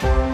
Bye.